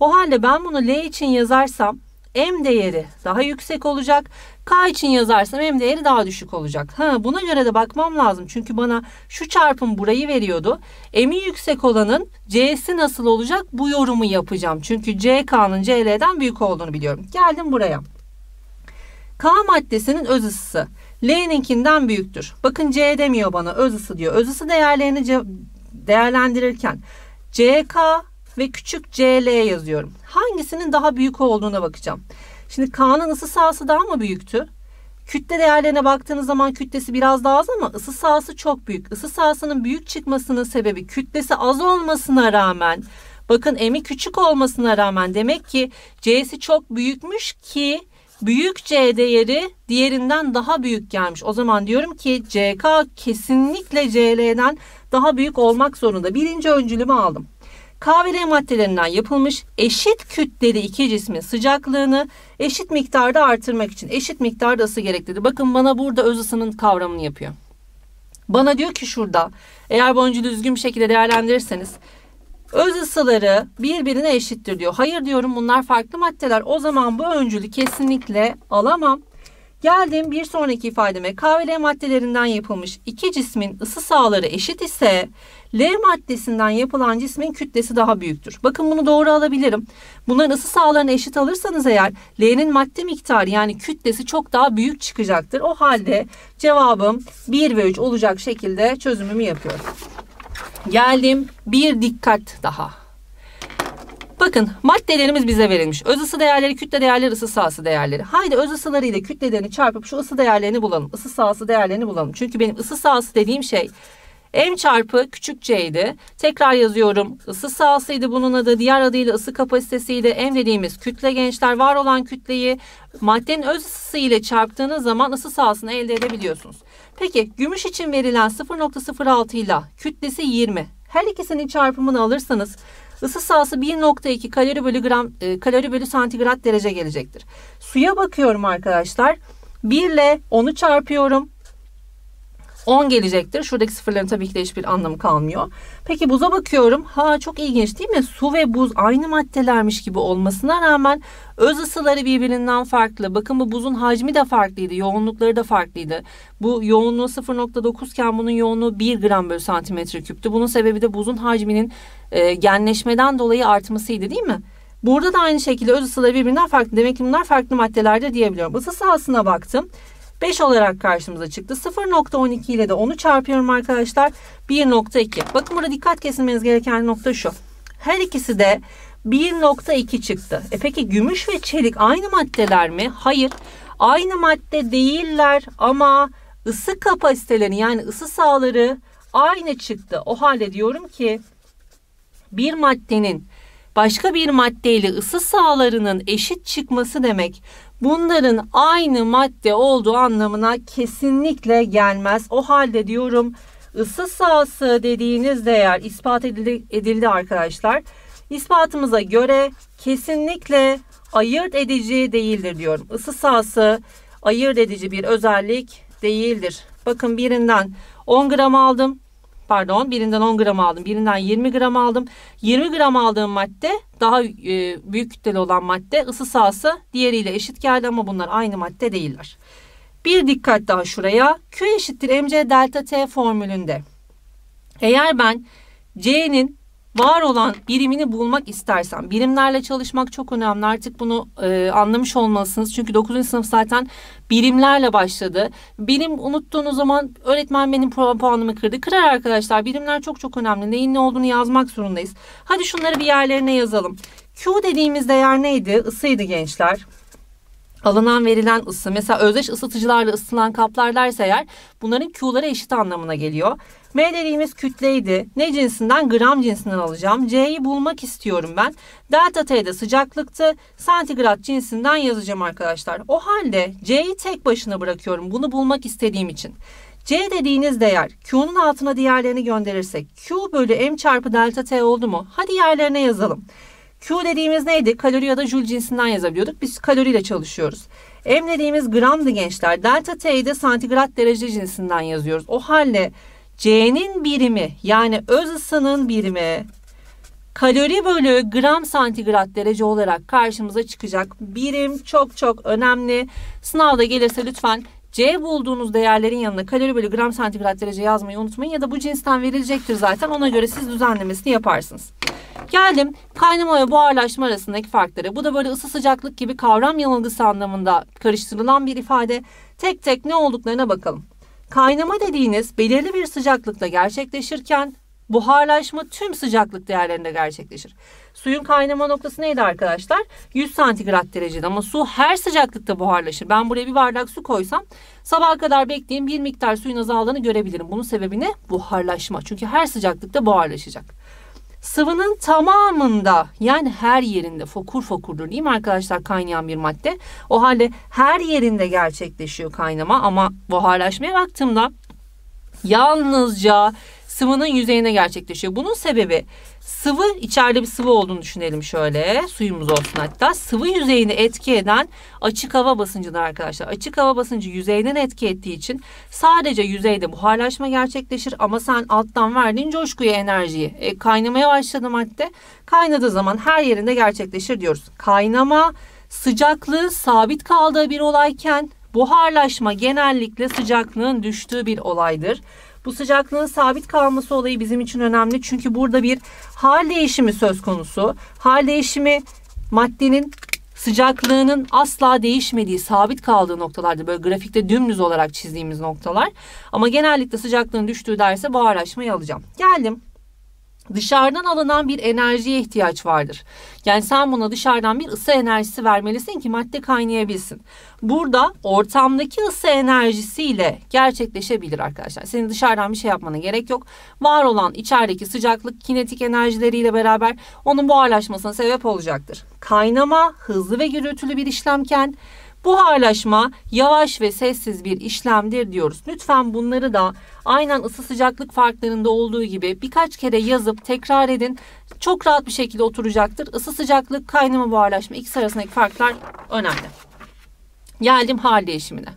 O halde ben bunu L için yazarsam M değeri daha yüksek olacak. K için yazarsam M değeri daha düşük olacak. Ha, buna göre de bakmam lazım. Çünkü bana şu çarpım burayı veriyordu. M'i yüksek olanın C'si nasıl olacak? Bu yorumu yapacağım. Çünkü CK'nın CL'den büyük olduğunu biliyorum. Geldim buraya. K maddesinin öz ısısı L'ninkinden büyüktür. Bakın C demiyor bana öz ısı diyor. Öz ısı değerlerini değerlendirirken CK ve küçük CL yazıyorum. Hangisinin daha büyük olduğuna bakacağım. Şimdi K'nın ısı sahası daha mı büyüktü? Kütle değerlerine baktığınız zaman kütlesi biraz daha az ama ısı sahası çok büyük. Isı sahasının büyük çıkmasının sebebi kütlesi az olmasına rağmen bakın M'i küçük olmasına rağmen demek ki C'si çok büyükmüş ki büyük C değeri diğerinden daha büyük gelmiş. O zaman diyorum ki CK kesinlikle CL'den daha büyük olmak zorunda. Birinci öncülümü aldım. KVR maddelerinden yapılmış eşit kütleli iki cismin sıcaklığını eşit miktarda artırmak için eşit miktarda ısı gereklidir. Bakın bana burada öz ısının kavramını yapıyor. Bana diyor ki şurada eğer öncülü düzgün bir şekilde değerlendirirseniz öz ısıları birbirine eşittir diyor. Hayır diyorum bunlar farklı maddeler. O zaman bu öncülü kesinlikle alamam. Geldim bir sonraki ifademe KVL maddelerinden yapılmış iki cismin ısı sahaları eşit ise L maddesinden yapılan cismin kütlesi daha büyüktür. Bakın bunu doğru alabilirim. Bunların ısı sahalarını eşit alırsanız eğer L'nin madde miktarı yani kütlesi çok daha büyük çıkacaktır. O halde cevabım 1 ve 3 olacak şekilde çözümümü yapıyorum. Geldim bir dikkat daha. Bakın maddelerimiz bize verilmiş. Öz ısı değerleri, kütle değerleri, ısı sahası değerleri. Haydi öz ısıları ile kütlelerini çarpıp şu ısı değerlerini bulalım. Isı sahası değerlerini bulalım. Çünkü benim ısı sahası dediğim şey M çarpı küçük c'ydi. Tekrar yazıyorum. Isı sahasıydı bunun adı. Diğer adıyla ısı kapasitesiydi. M dediğimiz kütle gençler var olan kütleyi maddenin öz ısısı ile çarptığınız zaman ısı sahasını elde edebiliyorsunuz. Peki gümüş için verilen 0.06 ile kütlesi 20. Her ikisinin çarpımını alırsanız Isı sahası 1.2 kalori bölü gram e, kalori bölü santigrat derece gelecektir. Suya bakıyorum arkadaşlar. 1 ile 10'u çarpıyorum. 10 gelecektir. Şuradaki sıfırların tabii ki de hiçbir anlamı kalmıyor. Peki buza bakıyorum. Ha çok ilginç değil mi? Su ve buz aynı maddelermiş gibi olmasına rağmen öz ısıları birbirinden farklı. Bakın bu buzun hacmi de farklıydı. Yoğunlukları da farklıydı. Bu yoğunluğu 0.9 iken bunun yoğunluğu 1 gram bölü santimetre küptü. Bunun sebebi de buzun hacminin e, genleşmeden dolayı artmasıydı değil mi? Burada da aynı şekilde öz ısıları birbirinden farklı. Demek ki bunlar farklı maddelerdir diyebiliyorum. Isı sahasına baktım. 5 olarak karşımıza çıktı. 0.12 ile de onu çarpıyorum arkadaşlar. 1.2. Bakın burada dikkat kesilmeniz gereken nokta şu. Her ikisi de 1.2 çıktı. E peki gümüş ve çelik aynı maddeler mi? Hayır. Aynı madde değiller ama ısı kapasiteleri yani ısı sahaları aynı çıktı. O halde diyorum ki bir maddenin başka bir maddeyle ısı sahalarının eşit çıkması demek bunların aynı madde olduğu anlamına kesinlikle gelmez. O halde diyorum ısı sahası dediğiniz değer ispat edildi, edildi arkadaşlar. İspatımıza göre kesinlikle ayırt edici değildir diyorum. Isı sahası ayırt edici bir özellik değildir. Bakın birinden 10 gram aldım pardon birinden 10 gram aldım. Birinden 20 gram aldım. 20 gram aldığım madde daha e, büyük kütleli olan madde ısı sahası diğeriyle eşit geldi ama bunlar aynı madde değiller. Bir dikkat daha şuraya. Q eşittir mc delta t formülünde. Eğer ben C'nin var olan birimini bulmak istersem birimlerle çalışmak çok önemli. Artık bunu e, anlamış olmalısınız. Çünkü 9. sınıf zaten birimlerle başladı. Birim unuttuğunuz zaman öğretmen benim puanımı kırdı. Kırar arkadaşlar. Birimler çok çok önemli. Neyin ne olduğunu yazmak zorundayız. Hadi şunları bir yerlerine yazalım. Q dediğimiz değer neydi? Isıydı gençler alınan verilen ısı mesela özdeş ısıtıcılarla ısıtılan kaplar derse eğer bunların Q'ları eşit anlamına geliyor. M dediğimiz kütleydi. Ne cinsinden? Gram cinsinden alacağım. C'yi bulmak istiyorum ben. Delta T de sıcaklıktı. Santigrat cinsinden yazacağım arkadaşlar. O halde C'yi tek başına bırakıyorum. Bunu bulmak istediğim için. C dediğiniz değer Q'nun altına diğerlerini gönderirsek Q bölü M çarpı delta T oldu mu? Hadi yerlerine yazalım. Q dediğimiz neydi? Kalori ya da jül cinsinden yazabiliyorduk. Biz kaloriyle çalışıyoruz. M dediğimiz gramdı gençler. Delta T'yi de santigrat derece cinsinden yazıyoruz. O halde C'nin birimi yani öz ısının birimi kalori bölü gram santigrat derece olarak karşımıza çıkacak. Birim çok çok önemli. Sınavda gelirse lütfen C bulduğunuz değerlerin yanına kalori bölü gram santigrat derece yazmayı unutmayın ya da bu cinsten verilecektir zaten ona göre siz düzenlemesini yaparsınız. Geldim kaynama ve buharlaşma arasındaki farkları. Bu da böyle ısı sıcaklık gibi kavram yanılgısı anlamında karıştırılan bir ifade. Tek tek ne olduklarına bakalım. Kaynama dediğiniz belirli bir sıcaklıkta gerçekleşirken buharlaşma tüm sıcaklık değerlerinde gerçekleşir. Suyun kaynama noktası neydi arkadaşlar? 100 santigrat derecede ama su her sıcaklıkta buharlaşır. Ben buraya bir bardak su koysam sabaha kadar bekleyeyim bir miktar suyun azaldığını görebilirim. Bunun sebebi ne? Buharlaşma. Çünkü her sıcaklıkta buharlaşacak. Sıvının tamamında yani her yerinde fokur fokurdur değil mi arkadaşlar kaynayan bir madde. O halde her yerinde gerçekleşiyor kaynama ama buharlaşmaya baktığımda yalnızca sıvının yüzeyine gerçekleşiyor. Bunun sebebi sıvı içeride bir sıvı olduğunu düşünelim şöyle. Suyumuz olsun hatta. Sıvı yüzeyini etki eden açık hava basıncıdır arkadaşlar. Açık hava basıncı yüzeyden etki ettiği için sadece yüzeyde buharlaşma gerçekleşir ama sen alttan verdiğin coşkuya enerjiyi e, kaynamaya başladı madde. Kaynadığı zaman her yerinde gerçekleşir diyoruz. Kaynama sıcaklığı sabit kaldığı bir olayken buharlaşma genellikle sıcaklığın düştüğü bir olaydır. Bu sıcaklığın sabit kalması olayı bizim için önemli. Çünkü burada bir hal değişimi söz konusu. Hal değişimi maddenin sıcaklığının asla değişmediği, sabit kaldığı noktalardır. Böyle grafikte dümdüz olarak çizdiğimiz noktalar. Ama genellikle sıcaklığın düştüğü derse buharlaşmayı alacağım. Geldim dışarıdan alınan bir enerjiye ihtiyaç vardır. Yani sen buna dışarıdan bir ısı enerjisi vermelisin ki madde kaynayabilsin. Burada ortamdaki ısı enerjisiyle gerçekleşebilir arkadaşlar. Senin dışarıdan bir şey yapmana gerek yok. Var olan içerideki sıcaklık kinetik enerjileriyle beraber onun buharlaşmasına sebep olacaktır. Kaynama hızlı ve gürültülü bir işlemken Buharlaşma yavaş ve sessiz bir işlemdir diyoruz. Lütfen bunları da aynen ısı sıcaklık farklarında olduğu gibi birkaç kere yazıp tekrar edin. Çok rahat bir şekilde oturacaktır. Isı sıcaklık, kaynama, buharlaşma ikisi arasındaki farklar önemli. Geldim hal değişimine.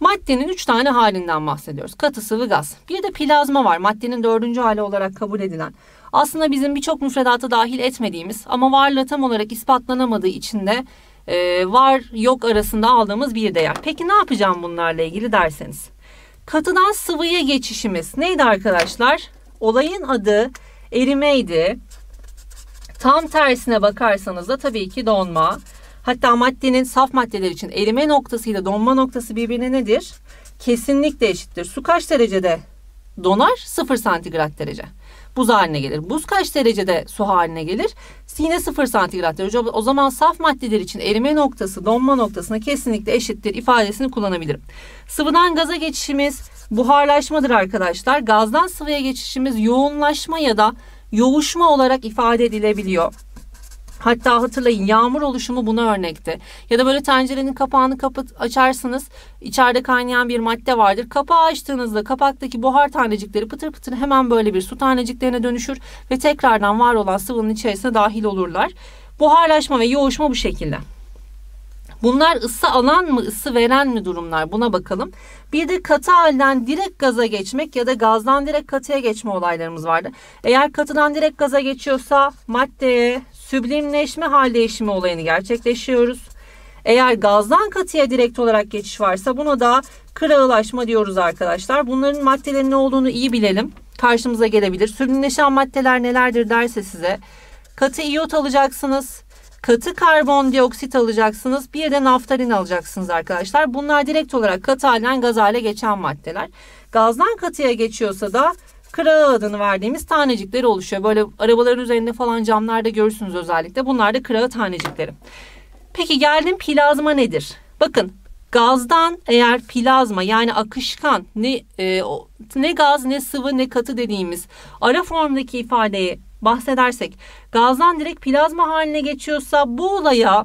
Maddenin üç tane halinden bahsediyoruz. Katı, sıvı, gaz. Bir de plazma var. Maddenin dördüncü hali olarak kabul edilen. Aslında bizim birçok müfredata dahil etmediğimiz ama varlığı tam olarak ispatlanamadığı için de e, var yok arasında aldığımız bir değer. Peki ne yapacağım bunlarla ilgili derseniz. Katıdan sıvıya geçişimiz neydi arkadaşlar? Olayın adı erimeydi. Tam tersine bakarsanız da tabii ki donma. Hatta maddenin saf maddeler için erime noktası ile donma noktası birbirine nedir? Kesinlikle eşittir. Su kaç derecede donar? 0 santigrat derece buz haline gelir. Buz kaç derecede su haline gelir? Yine 0 santigrat derece. O zaman saf maddeler için erime noktası donma noktasına kesinlikle eşittir ifadesini kullanabilirim. Sıvıdan gaza geçişimiz buharlaşmadır arkadaşlar. Gazdan sıvıya geçişimiz yoğunlaşma ya da yoğuşma olarak ifade edilebiliyor. Hatta hatırlayın yağmur oluşumu buna örnekti. Ya da böyle tencerenin kapağını kapat açarsınız. İçeride kaynayan bir madde vardır. Kapağı açtığınızda kapaktaki buhar tanecikleri pıtır pıtır hemen böyle bir su taneciklerine dönüşür ve tekrardan var olan sıvının içerisine dahil olurlar. Buharlaşma ve yoğuşma bu şekilde. Bunlar ısı alan mı, ısı veren mi durumlar? Buna bakalım. Bir de katı halden direkt gaza geçmek ya da gazdan direkt katıya geçme olaylarımız vardı. Eğer katıdan direkt gaza geçiyorsa maddeye, süblimleşme hal değişimi olayını gerçekleşiyoruz. Eğer gazdan katıya direkt olarak geçiş varsa buna da kırağılaşma diyoruz arkadaşlar. Bunların maddelerin ne olduğunu iyi bilelim. Karşımıza gelebilir. Süblimleşen maddeler nelerdir derse size. Katı iyot alacaksınız. Katı karbondioksit alacaksınız. Bir de naftalin alacaksınız arkadaşlar. Bunlar direkt olarak katı halden gaz hale geçen maddeler. Gazdan katıya geçiyorsa da kırağı adını verdiğimiz tanecikleri oluşuyor. Böyle arabaların üzerinde falan camlarda görürsünüz özellikle. Bunlar da kırağı tanecikleri. Peki geldim plazma nedir? Bakın gazdan eğer plazma yani akışkan ne e, ne gaz ne sıvı ne katı dediğimiz ara formdaki ifadeyi bahsedersek gazdan direkt plazma haline geçiyorsa bu olaya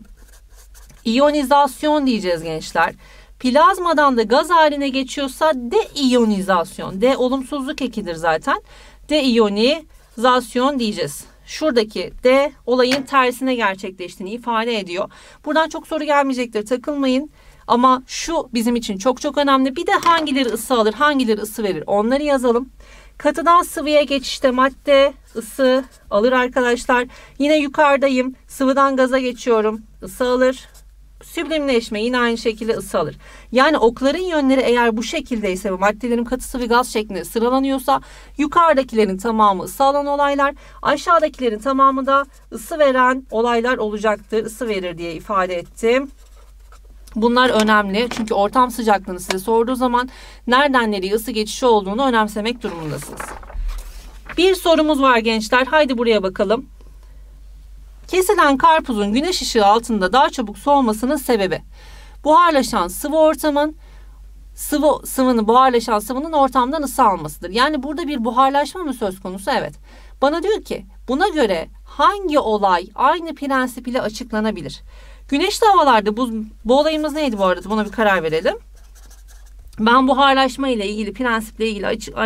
iyonizasyon diyeceğiz gençler. Plazmadan da gaz haline geçiyorsa deiyonizasyon. De olumsuzluk ekidir zaten. Deiyonizasyon diyeceğiz. Şuradaki de olayın tersine gerçekleştiğini ifade ediyor. Buradan çok soru gelmeyecektir. Takılmayın. Ama şu bizim için çok çok önemli. Bir de hangileri ısı alır, hangileri ısı verir onları yazalım. Katıdan sıvıya geçişte madde ısı alır arkadaşlar. Yine yukarıdayım. Sıvıdan gaza geçiyorum. Isı alır. Süblimleşme yine aynı şekilde ısı alır. Yani okların yönleri eğer bu şekildeyse ve maddelerin katı sıvı gaz şeklinde sıralanıyorsa yukarıdakilerin tamamı ısı alan olaylar, aşağıdakilerin tamamı da ısı veren olaylar olacaktır. Isı verir diye ifade ettim. Bunlar önemli çünkü ortam sıcaklığını size sorduğu zaman nereden nereye ısı geçişi olduğunu önemsemek durumundasınız. Bir sorumuz var gençler. Haydi buraya bakalım. Kesilen karpuzun güneş ışığı altında daha çabuk soğumasının sebebi buharlaşan sıvı ortamın sıvı sıvının buharlaşan sıvının ortamdan ısı almasıdır. Yani burada bir buharlaşma mı söz konusu? Evet. Bana diyor ki buna göre hangi olay aynı prensip ile açıklanabilir? Güneşli havalarda bu, bu olayımız neydi bu arada? Buna bir karar verelim. Ben buharlaşma ile ilgili prensiple ilgili açık,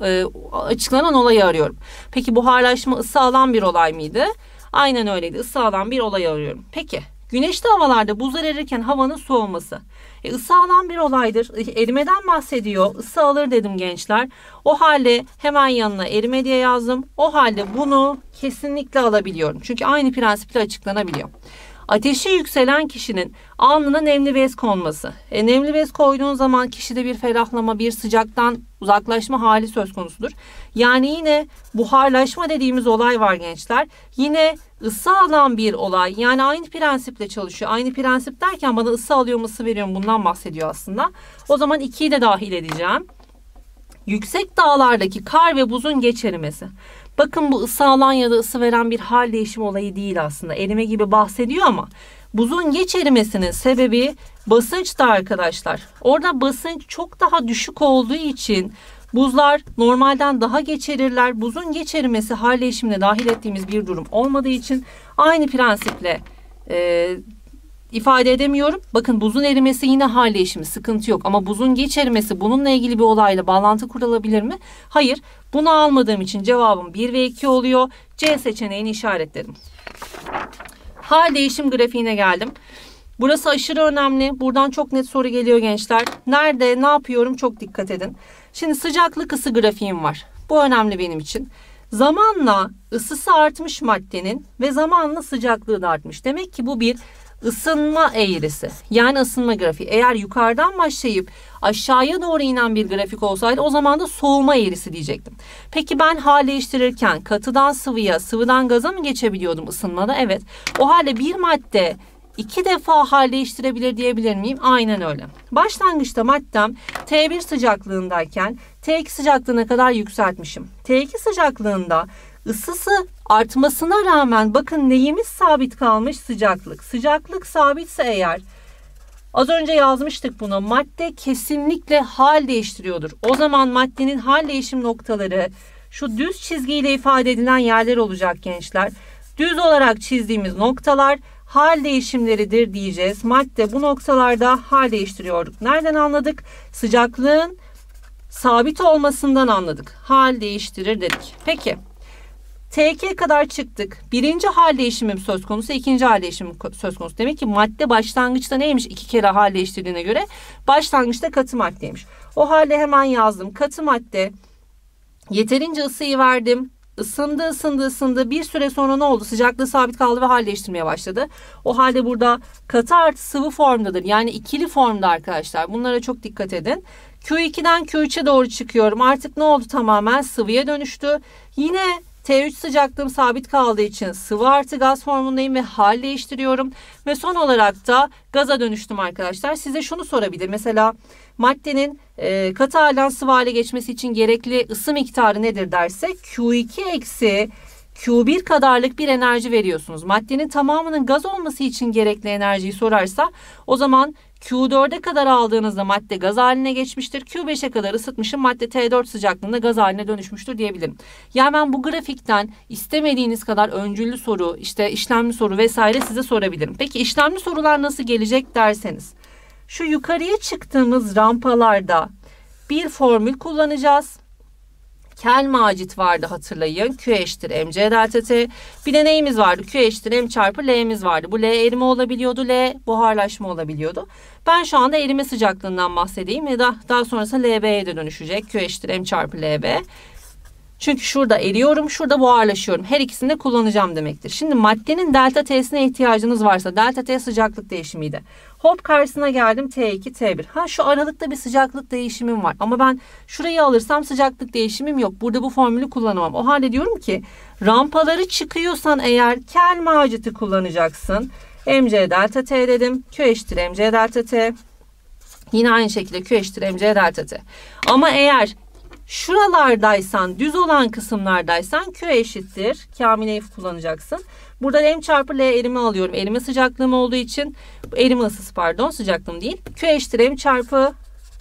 e, açıklanan olayı arıyorum. Peki buharlaşma ısı alan bir olay mıydı? Aynen öyleydi. Isı alan bir olay arıyorum. Peki güneşli havalarda buzlar erirken havanın soğuması. E, ısı alan bir olaydır. E, erimeden bahsediyor. Isı alır dedim gençler. O halde hemen yanına erime diye yazdım. O halde bunu kesinlikle alabiliyorum. Çünkü aynı prensiple açıklanabiliyor. Ateşi yükselen kişinin alnına nemli bez konması. E, nemli bez koyduğun zaman kişide bir ferahlama, bir sıcaktan uzaklaşma hali söz konusudur. Yani yine buharlaşma dediğimiz olay var gençler. Yine ısı alan bir olay. Yani aynı prensiple çalışıyor. Aynı prensip derken bana ısı alıyor mu ısı veriyor mu bundan bahsediyor aslında. O zaman ikiyi de dahil edeceğim. Yüksek dağlardaki kar ve buzun geçerimesi. Bakın bu ısı alan ya da ısı veren bir hal değişimi olayı değil aslında. Erime gibi bahsediyor ama buzun geç erimesinin sebebi basınçta arkadaşlar. Orada basınç çok daha düşük olduğu için buzlar normalden daha geç erirler. Buzun geç erimesi hal değişimine dahil ettiğimiz bir durum olmadığı için aynı prensiple e, ifade edemiyorum. Bakın buzun erimesi yine hal değişimi sıkıntı yok. Ama buzun geç erimesi bununla ilgili bir olayla bağlantı kurulabilir mi? Hayır. Bunu almadığım için cevabım 1 ve 2 oluyor. C seçeneğini işaretledim. Hal değişim grafiğine geldim. Burası aşırı önemli. Buradan çok net soru geliyor gençler. Nerede, ne yapıyorum çok dikkat edin. Şimdi sıcaklık ısı grafiğim var. Bu önemli benim için. Zamanla ısısı artmış maddenin ve zamanla sıcaklığı da artmış. Demek ki bu bir ısınma eğrisi yani ısınma grafiği. Eğer yukarıdan başlayıp aşağıya doğru inen bir grafik olsaydı o zaman da soğuma eğrisi diyecektim. Peki ben hal değiştirirken katıdan sıvıya, sıvıdan gaza mı geçebiliyordum ısınmada? Evet. O halde bir madde iki defa hal değiştirebilir diyebilir miyim? Aynen öyle. Başlangıçta maddem T1 sıcaklığındayken T2 sıcaklığına kadar yükseltmişim. T2 sıcaklığında ısısı artmasına rağmen bakın neyimiz sabit kalmış? Sıcaklık. Sıcaklık sabitse eğer az önce yazmıştık bunu. Madde kesinlikle hal değiştiriyordur. O zaman maddenin hal değişim noktaları şu düz çizgiyle ifade edilen yerler olacak gençler. Düz olarak çizdiğimiz noktalar hal değişimleridir diyeceğiz. Madde bu noktalarda hal değiştiriyorduk. Nereden anladık? Sıcaklığın sabit olmasından anladık. Hal değiştirir dedik. Peki TK kadar çıktık. Birinci hal değişimim söz konusu, ikinci hal değişimim söz konusu. Demek ki madde başlangıçta neymiş iki kere hal değiştirdiğine göre? Başlangıçta katı maddeymiş. O halde hemen yazdım. Katı madde yeterince ısıyı verdim. Isındı, ısındı, ısındı. Bir süre sonra ne oldu? Sıcaklığı sabit kaldı ve hal değiştirmeye başladı. O halde burada katı artı sıvı formdadır. Yani ikili formda arkadaşlar. Bunlara çok dikkat edin. Q2'den Q3'e doğru çıkıyorum. Artık ne oldu? Tamamen sıvıya dönüştü. Yine T3 sıcaklığım sabit kaldığı için sıvı artı gaz formundayım ve hal değiştiriyorum. Ve son olarak da gaza dönüştüm arkadaşlar. Size şunu sorabilir. Mesela maddenin e, katı halden sıvı hale geçmesi için gerekli ısı miktarı nedir derse Q2 eksi Q1 kadarlık bir enerji veriyorsunuz. Maddenin tamamının gaz olması için gerekli enerjiyi sorarsa o zaman Q4'e kadar aldığınızda madde gaz haline geçmiştir. Q5'e kadar ısıtmışım madde T4 sıcaklığında gaz haline dönüşmüştür diyebilirim. Yani ben bu grafikten istemediğiniz kadar öncüllü soru, işte işlemli soru vesaire size sorabilirim. Peki işlemli sorular nasıl gelecek derseniz. Şu yukarıya çıktığımız rampalarda bir formül kullanacağız. Kel macit vardı hatırlayın. Q eşittir mc delta t. Bir de neyimiz vardı? Q eşittir m çarpı L'miz vardı. Bu L erime olabiliyordu. L buharlaşma olabiliyordu. Ben şu anda erime sıcaklığından bahsedeyim. Ve daha, daha sonrasında LB'ye de dönüşecek. Q eşittir m çarpı LB. Çünkü şurada eriyorum, şurada buharlaşıyorum. Her ikisini de kullanacağım demektir. Şimdi maddenin delta T'sine ihtiyacınız varsa delta T sıcaklık değişimiydi. Hop karşısına geldim T2, T1. Ha şu aralıkta bir sıcaklık değişimim var. Ama ben şurayı alırsam sıcaklık değişimim yok. Burada bu formülü kullanamam. O halde diyorum ki rampaları çıkıyorsan eğer kel maciti kullanacaksın. MC delta T dedim. Q eşittir MC delta T. Yine aynı şekilde Q eşittir MC delta T. Ama eğer Şuralardaysan, düz olan kısımlardaysan Q eşittir. Kamile kullanacaksın. Burada M çarpı L erime alıyorum. Erime sıcaklığım olduğu için erime ısısı pardon sıcaklığım değil. Q eşittir M çarpı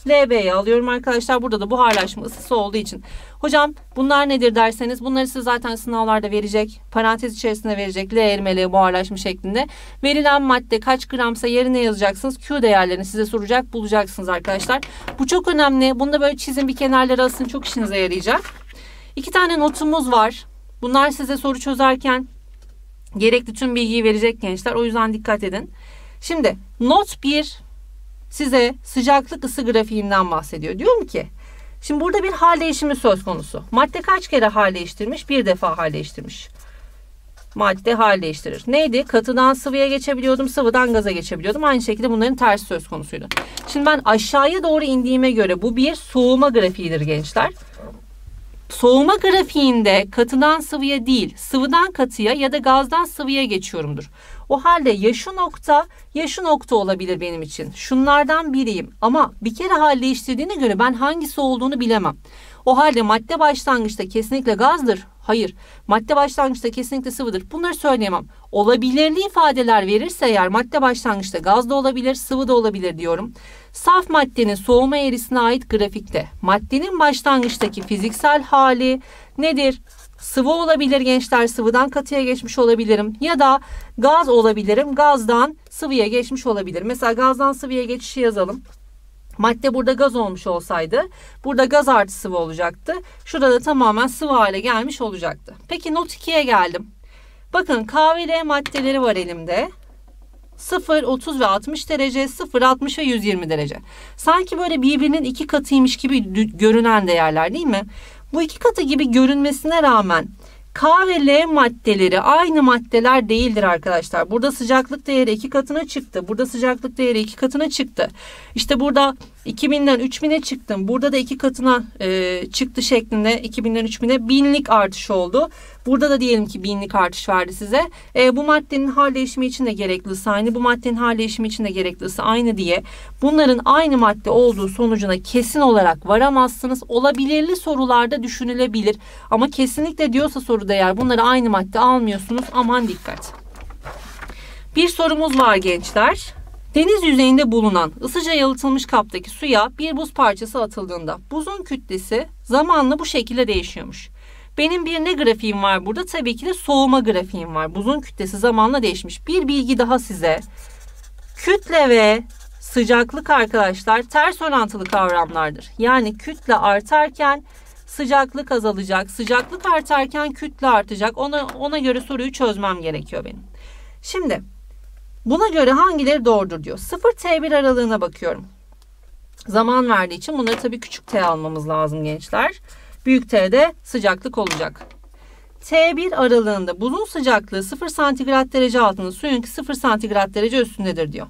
LB'yi alıyorum arkadaşlar. Burada da buharlaşma ısısı olduğu için. Hocam bunlar nedir derseniz bunları size zaten sınavlarda verecek. Parantez içerisinde verecek. L erimeli buharlaşma şeklinde. Verilen madde kaç gramsa yerine yazacaksınız. Q değerlerini size soracak bulacaksınız arkadaşlar. Bu çok önemli. Bunu da böyle çizin bir kenarlara asın. Çok işinize yarayacak. İki tane notumuz var. Bunlar size soru çözerken gerekli tüm bilgiyi verecek gençler. O yüzden dikkat edin. Şimdi not 1 size sıcaklık ısı grafiğinden bahsediyor. Diyorum ki şimdi burada bir hal değişimi söz konusu. Madde kaç kere hal değiştirmiş? Bir defa hal değiştirmiş. Madde hal değiştirir. Neydi? Katıdan sıvıya geçebiliyordum, sıvıdan gaza geçebiliyordum. Aynı şekilde bunların tersi söz konusuydu. Şimdi ben aşağıya doğru indiğime göre bu bir soğuma grafiğidir gençler. Soğuma grafiğinde katıdan sıvıya değil, sıvıdan katıya ya da gazdan sıvıya geçiyorumdur. O halde ya nokta ya nokta olabilir benim için. Şunlardan biriyim ama bir kere hal değiştirdiğine göre ben hangisi olduğunu bilemem. O halde madde başlangıçta kesinlikle gazdır. Hayır. Madde başlangıçta kesinlikle sıvıdır. Bunları söyleyemem. Olabilirli ifadeler verirse eğer madde başlangıçta gaz da olabilir, sıvı da olabilir diyorum. Saf maddenin soğuma eğrisine ait grafikte maddenin başlangıçtaki fiziksel hali nedir? Sıvı olabilir gençler. Sıvıdan katıya geçmiş olabilirim. Ya da gaz olabilirim. Gazdan sıvıya geçmiş olabilirim. Mesela gazdan sıvıya geçişi yazalım. Madde burada gaz olmuş olsaydı burada gaz artı sıvı olacaktı. Şurada da tamamen sıvı hale gelmiş olacaktı. Peki not 2'ye geldim. Bakın K ve L maddeleri var elimde. 0, 30 ve 60 derece, 0, 60 ve 120 derece. Sanki böyle birbirinin iki katıymış gibi görünen değerler değil mi? Bu iki katı gibi görünmesine rağmen K ve L maddeleri aynı maddeler değildir arkadaşlar. Burada sıcaklık değeri iki katına çıktı. Burada sıcaklık değeri iki katına çıktı. İşte burada 2000'den 3000'e çıktım. Burada da iki katına e, çıktı şeklinde 2000'den 3000'e binlik artış oldu. Burada da diyelim ki binlik artış verdi size. E, bu maddenin hal değişimi için de gerekli ısı aynı. Bu maddenin hal değişimi için de gerekli ısı aynı diye bunların aynı madde olduğu sonucuna kesin olarak varamazsınız. Olabilirli sorularda düşünülebilir. Ama kesinlikle diyorsa soruda eğer bunları aynı madde almıyorsunuz aman dikkat. Bir sorumuz var gençler. Deniz yüzeyinde bulunan ısıca yalıtılmış kaptaki suya bir buz parçası atıldığında buzun kütlesi zamanla bu şekilde değişiyormuş. Benim bir ne grafiğim var burada? Tabii ki de soğuma grafiğim var. Buzun kütlesi zamanla değişmiş. Bir bilgi daha size. Kütle ve sıcaklık arkadaşlar ters orantılı kavramlardır. Yani kütle artarken sıcaklık azalacak. Sıcaklık artarken kütle artacak. Ona, ona göre soruyu çözmem gerekiyor benim. Şimdi buna göre hangileri doğrudur diyor. 0T1 aralığına bakıyorum. Zaman verdiği için bunları tabii küçük T almamız lazım gençler. Büyük T'de sıcaklık olacak. T1 aralığında buzun sıcaklığı 0 santigrat derece altında suyunki 0 santigrat derece üstündedir diyor.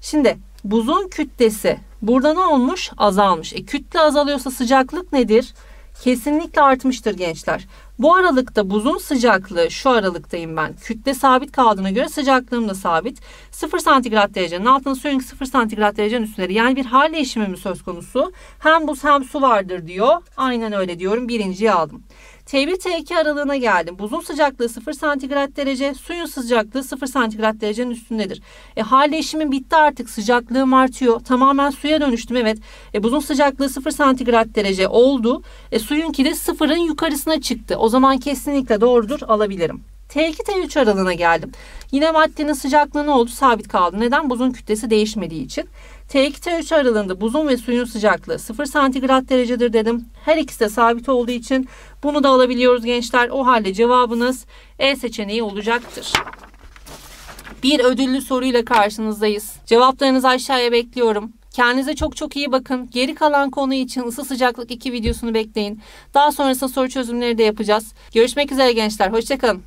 Şimdi buzun kütlesi burada ne olmuş? Azalmış. E kütle azalıyorsa sıcaklık nedir? Kesinlikle artmıştır gençler. Bu aralıkta buzun sıcaklığı şu aralıktayım ben. Kütle sabit kaldığına göre sıcaklığım da sabit. 0 santigrat derecenin altında suyun 0 santigrat derecenin üstünde. Yani bir hal değişimi mi söz konusu? Hem buz hem su vardır diyor. Aynen öyle diyorum. Birinciyi aldım. T1 T2 aralığına geldim. Buzun sıcaklığı 0 santigrat derece, suyun sıcaklığı 0 santigrat derecenin üstündedir. E, hal değişimim bitti artık. Sıcaklığım artıyor. Tamamen suya dönüştüm evet. E, buzun sıcaklığı 0 santigrat derece oldu. E, suyunki de sıfırın yukarısına çıktı. O zaman kesinlikle doğrudur alabilirim. T2 T3 aralığına geldim. Yine maddenin sıcaklığı ne oldu? Sabit kaldı. Neden? Buzun kütlesi değişmediği için. T2 T3 aralığında buzun ve suyun sıcaklığı 0 santigrat derecedir dedim. Her ikisi de sabit olduğu için bunu da alabiliyoruz gençler. O halde cevabınız E seçeneği olacaktır. Bir ödüllü soruyla karşınızdayız. Cevaplarınızı aşağıya bekliyorum. Kendinize çok çok iyi bakın. Geri kalan konu için ısı sıcaklık 2 videosunu bekleyin. Daha sonrasında soru çözümleri de yapacağız. Görüşmek üzere gençler. Hoşçakalın.